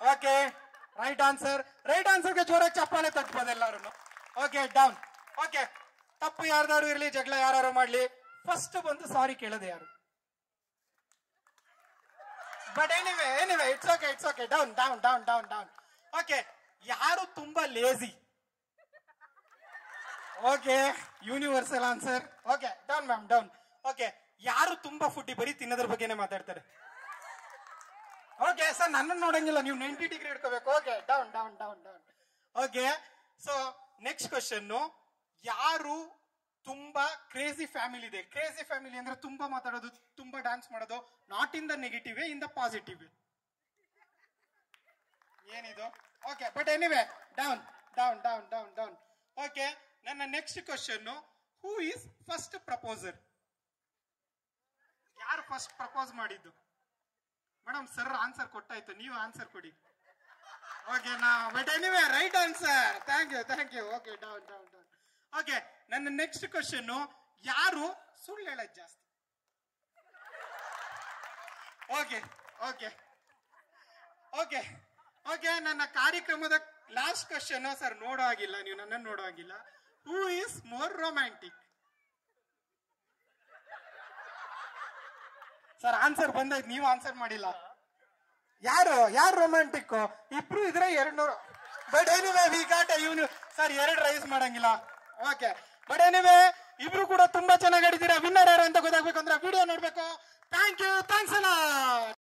Okay right answer right ಆನ್ಸರ್ಗೆ ಜೋರಾಗಿ ಚಪ್ಪಾಳೆ ತಟ್ಬೋದು ಎಲ್ಲರೂ ಓಕೆ ಡೌನ್ ಓಕೆ ತಪ್ಪು ಯಾರ್ದಾರು ಇರ್ಲಿ, ಜಗಳ ಯಾರು ಮಾಡ್ಲಿ ಫಸ್ಟ್ ಬಂದು ಸಾರಿ ಕೇಳೋದು ಯಾರು? But anyway anyway it's okay it's okay down down down down down okay ಯಾರು ತುಂಬಾ lazy okay universal answer okay down ma'am down okay ಯಾರು ತುಂಬಾ ಫುಡ್ಡಿ ಬರೀ ತಿನ್ನೋದ್ರ ಬಗ್ಗೆನೇ ಮಾತಾಡ್ತಾರೆ? ಓಕೆ ಸರ್ ನನ್ನನ್ನು ನೋಡಂಗಿಲ್ಲ. ನೀವು ನೈಂಟಿ ಡಿಗ್ರಿ ಇಟ್ಕೋಬೇಕು okay down down down down okay so next question ಯಾರು ತುಂಬಾ ಕ್ರೇಜಿ ಫ್ಯಾಮಿಲಿ ಇದೆ? ಕ್ರೇಜಿ ಫ್ಯಾಮಿಲಿ ಅಂದ್ರೆ ತುಂಬಾ ಮಾತಾಡೋದು, ತುಂಬಾ ಡ್ಯಾನ್ಸ್ ಮಾಡೋದು not in the negative in the positive ಏನಿದು? Okay but anyway down down down down down okay ನನ್ನ next question who is first proposer ಯಾರು ಫಸ್ಟ್ ಪ್ರಪೋಸ್ ಮಾಡಿದ್ದು? ಮೇಡಮ್ ಸರ್ ಆನ್ಸರ್ ಕೊಟ್ಟಾಯ್ತು. ನೀವು ಆನ್ಸರ್ ಕೊಡಿ. ಓಕೆ ನಾ but anyway right answer thank you thank you okay down down down okay ನನ್ನ next question ಯಾರು ಸುಳ್ಳು ಹೇಳೋದು ಜಾಸ್ತಿ? ಓಕೆ ಓಕೆ ಓಕೆ ಓಕೆ ನನ್ನ ಕಾರ್ಯಕ್ರಮದ ಲಾಸ್ಟ್ ಕ್ವಶನ್ ಸರ್ ನೋಡೋ ಆಗಿಲ್ಲ ನೀವು ನನ್ನನ್ನು ನೋಡೋ ಆಗಿಲ್ಲ who is more romantic sir answer ಬಂದೈತೆ, ನೀವು ಆನ್ಸರ್ ಮಾಡಿಲ್ಲ. ಯಾರು ಯಾರು ರೊಮ್ಯಾಂಟಿಕ್ ಇಬ್ರು ಇದ್ರೆ ಎರಡ್ ಬಟ್ ಎನಿವೆ ವಿ ಗಾಟ್ ಇವನು ಸರ್, ಎರಡು ರೈಸ್ ಮಾಡಂಗಿಲ್ಲ. ಓಕೆ ಬಟ್ ಎನಿವೆ ಇಬ್ರು ಕೂಡ ತುಂಬಾ ಚೆನ್ನಾಗಿ ಆಡಿದ್ದೀರಾ. ವಿನ್ನರ್ ಯಾರು ಅಂತ ಗೊತ್ತಾಗ್ಬೇಕು ಅಂದ್ರೆ ವಿಡಿಯೋ ನೋಡ್ಬೇಕು. ಥ್ಯಾಂಕ್ ಯು ಥ್ಯಾಂಕ್ಸ್ ಅಲ್ಲ